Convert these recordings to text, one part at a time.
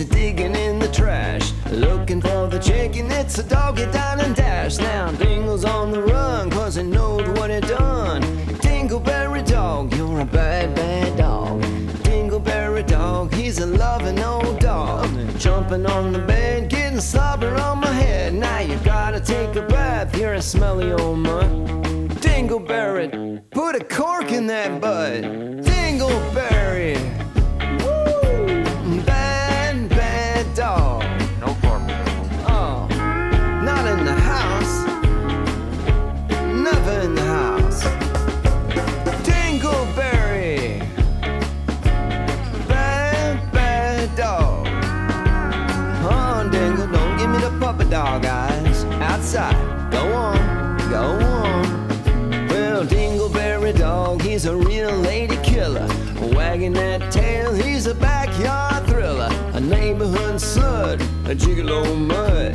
a digging in the trash. Looking for the chicken, it's a doggy down and dash. Now Dingle's on the run, cause he knows what he done. Dingleberry dog, you're a bad, bad dog. Dingleberry dog, he's a loving old dog. Jumping on the bed, getting slobber on my head. Now you gotta take a bath, you're a smelly old mutt. Dingleberry, put a cork in that bud. Dingleberry. Me the puppet dog eyes. Outside. Go on, go on. Well, Dingleberry dog, he's a real lady killer. Wagging that tail, he's a backyard thriller. A neighborhood slut, a gigolo mud.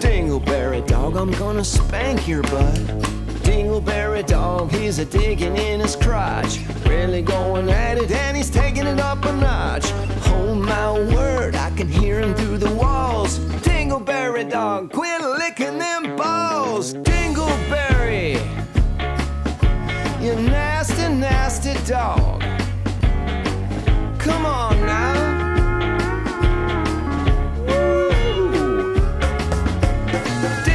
Dingleberry dog, I'm gonna spank your butt. Dingleberry dog, he's a digging in his crotch. Really going at it, and he's taking it up a notch. Don't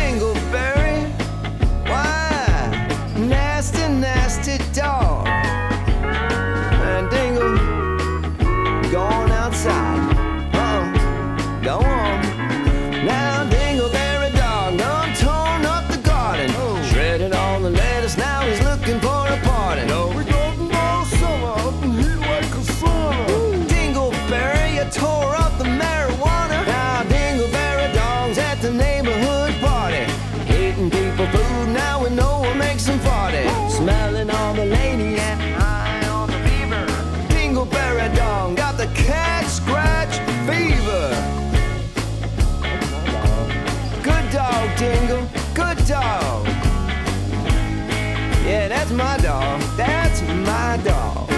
that's my dog. That's my dog.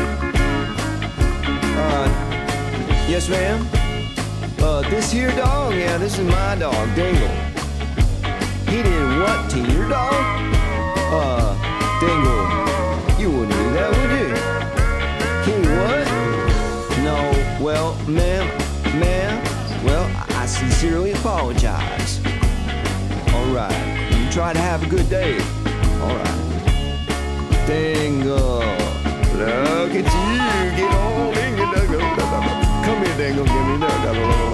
Uh, yes, ma'am. Uh, this here dog? Yeah, this is my dog, Dingle. He did what to your dog? Uh, Dingle, you wouldn't do that, would you? He what? No, well, ma'am, ma'am, well, I sincerely apologize. All right, you try to have a good day. All right. Dangle. Look at you, get all dingle. Come here, Dangle, give me that.